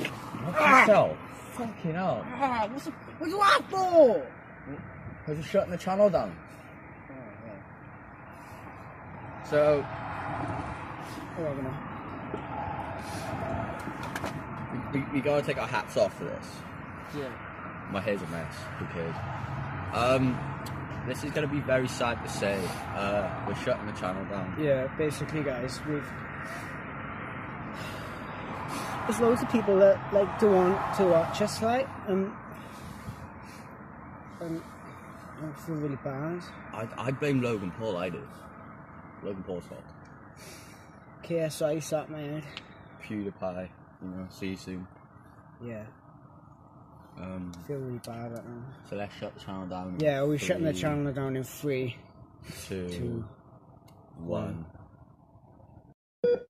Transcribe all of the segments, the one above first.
yourself. Fucking hell. Ah, what's, what's that for? Because you're shutting the channel down. So, Oh, don't know. we, we gotta take our hats off for this. Yeah. My hair's a mess. Who cares? Um, this is gonna be very sad to say. Uh, we're shutting the channel down. Yeah, basically, guys, we've. There's loads of people that like to want to watch us, like, Um, and I feel really bad. I I blame Logan Paul. I do. Logan Paul's fault. KSI sat my head. PewDiePie. You know. See you soon. Yeah, Um, I feel really bad right now. so let's shut the channel down. Yeah, we're shutting the channel down in three, two, two. one. clock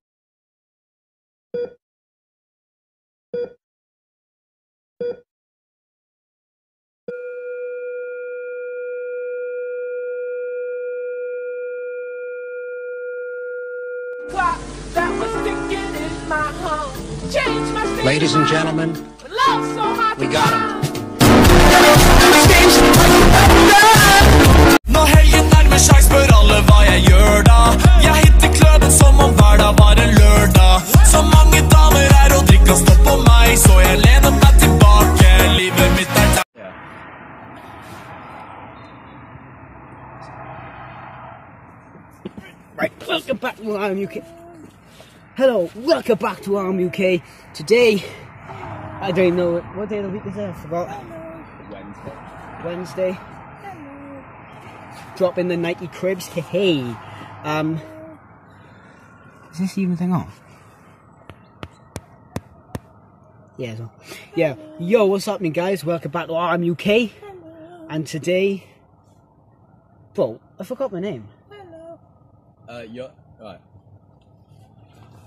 Ladies and gentlemen, But love so hard we got got 'em. find. Helgen nærmer seg, spør alle hva jeg gjør da. Jeg hitter kløben som om hver dag var en lørdag. Så mange damer er og drikker stopp på meg, så jeg lener meg tilbake. Livet mitt er Yeah. Right, welcome back to RM UK. Hello, welcome back to RM UK. Today, I don't even know what, day of the week is it. I forgot. Wednesday. Wednesday. Dropping the Nike cribs. Hey, um, is this even thing on? Yeah, it's on. yeah. Yo, what's happening, guys? Welcome back to RM UK. Hello. And today, bro, I forgot my name. Hello. Uh, you're right.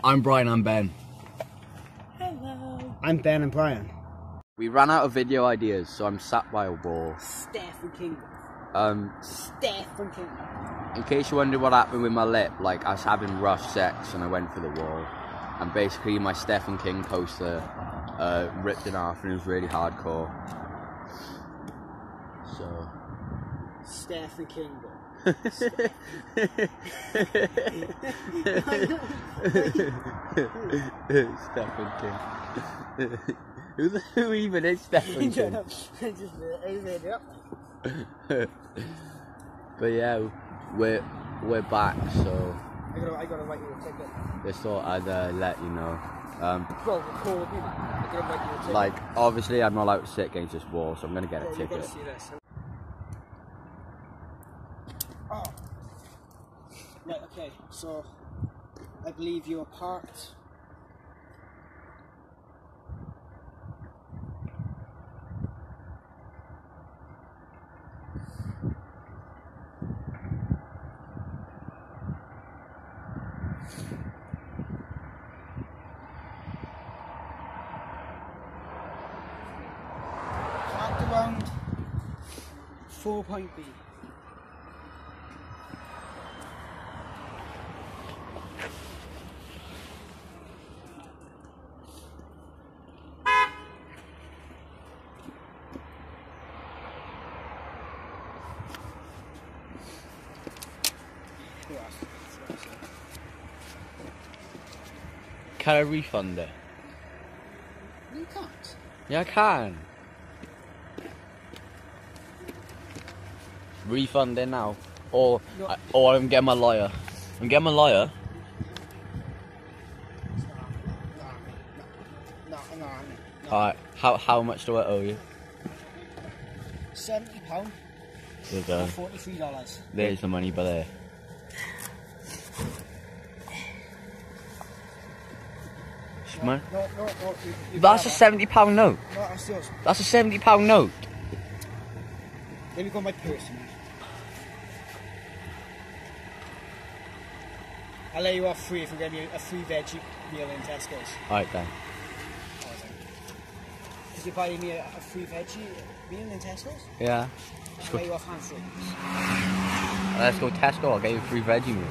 I'm Brian. I'm Ben. Hello. I'm Ben and Brian. We ran out of video ideas, so I'm sat by a wall. Stephen King. Um, Stephen King. in case you wonder what happened with my lip, like I was having rough sex and I went for the wall, and basically my Stephen King poster uh, ripped in half and it was really hardcore. So. Stephen King. bro. Stephen King. who, who even is Stephen King? I just I made it up. But yeah, we're we're back, so I gotta, I gotta write you a ticket. just thought I'd uh, let you know. Um, Bro, record me, man. I gotta write you a ticket. like obviously I'm not allowed to sit against this wall, so I'm gonna get a Bro, you gotta ticket. Okay, so I believe you're apart. Around B. Can I refund it? You can't. Yeah, I can. Refund it now, or I, or I'm getting my lawyer. I'm getting my lawyer. No, no, no, no. Alright, how how much do I owe you? Seventy pound There you go. forty-three dollars. There's the money, but there. Man. No, no, no. That's a seventy pound note. No, that's yours. That's a seventy pound note. Let me go my purse. man. I'll let you off free if you get me a free veggie meal in Tesco's. Alright then. Did you buy me a, a free veggie meal in Tesco's? Yeah. I'll let you off hands free. Let's go Tesco. I'll get you a free veggie meal.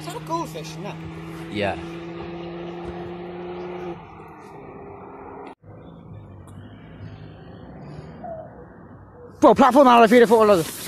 Is that a goldfish that? Yeah. Bro, platform out of the us.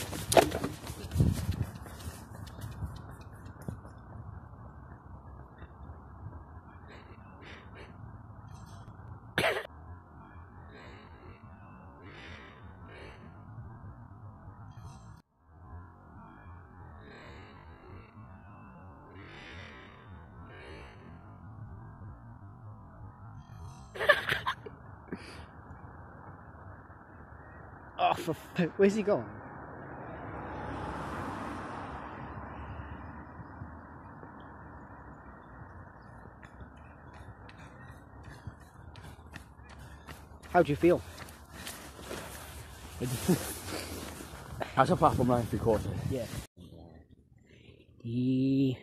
Oh, for, f- where's he going? How do you feel? That's a platform nine three quarter. Yeah. The...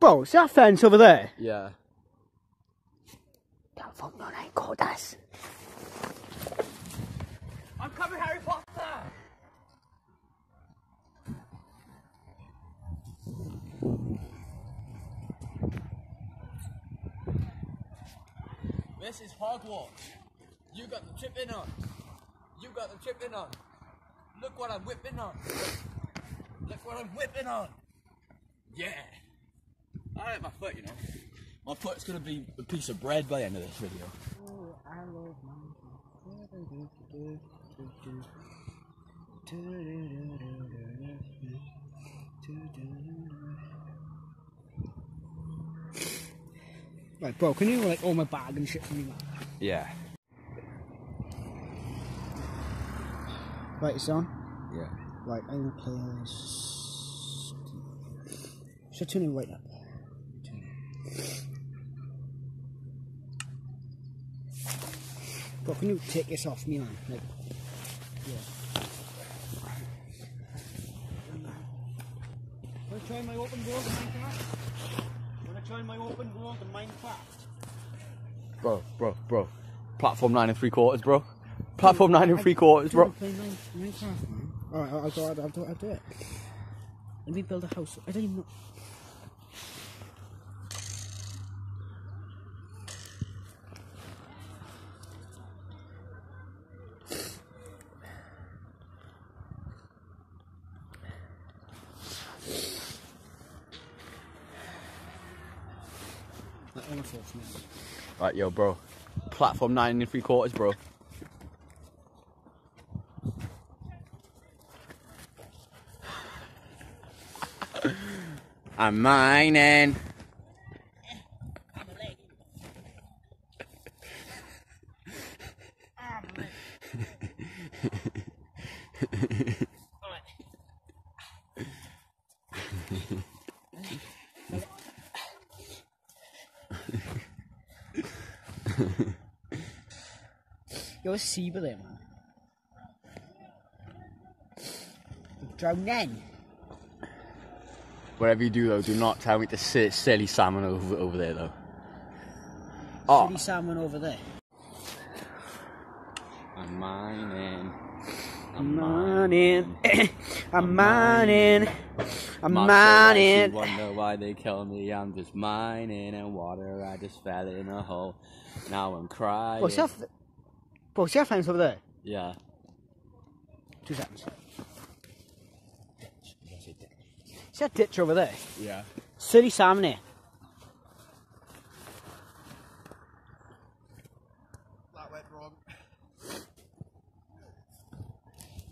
Bro, see that fence over there? Yeah. Platform 9 ain't called us. I'm coming, Harry Potter. This is Hogwarts. You got the chipping on. You got the chipping on. Look what I'm whipping on. Look what I'm whipping on. Yeah. I like my foot, you know. My foot's gonna be a piece of bread by the end of this video. Right, bro, can you like all my bag and shit for me, man? Yeah. Right, it's on. Yeah. Right, I'm gonna play this. Should I turn it right up? Bro, can you take this off me, man? Like, yeah. Wanna try my open world in Minecraft? Wanna try my open world in Minecraft? Bro, bro, bro. Platform nine and three quarters, bro. Platform nine and three quarters, bro. Minecraft, man. Alright, I'll, I'll, do it, I'll, I'll do it. Let me build a house. I don't even know. Right, yo, bro. Platform nine and three quarters, bro. I'm mining. You're a Seaver there, man. Drown then. Whatever you do, though, do not tell me to sit silly salmon over over there, though. Oh, Silly salmon over there. I'm mining. I'm mining. I'm mining. I'm mining. should wonder why they kill me. I'm just mining and water. I just fell in a hole. Now I'm crying. Bro, see that, f- bro, see that fence over there? Yeah. Two seconds. See that ditch over there? Yeah. Silly salmon. That went wrong.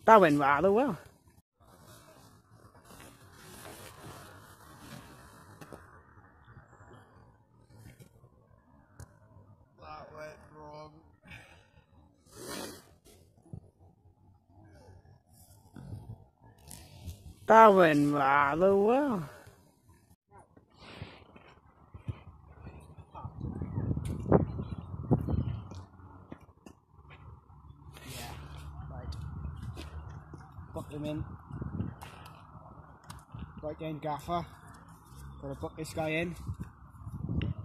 That went rather well. That went wrong. That went rather well. Right. Book them in. Right then, Gaffer. Gotta book this guy in.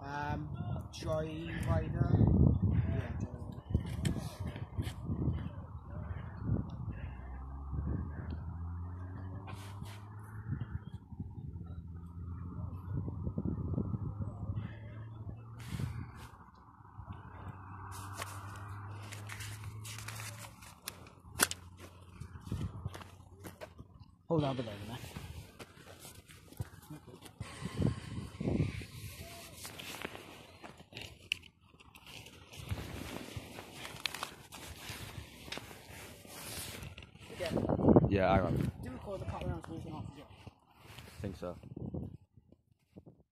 Um, Joy Rider. Go down below there. Yeah, hang on. Do record the car around walking off as. I think so.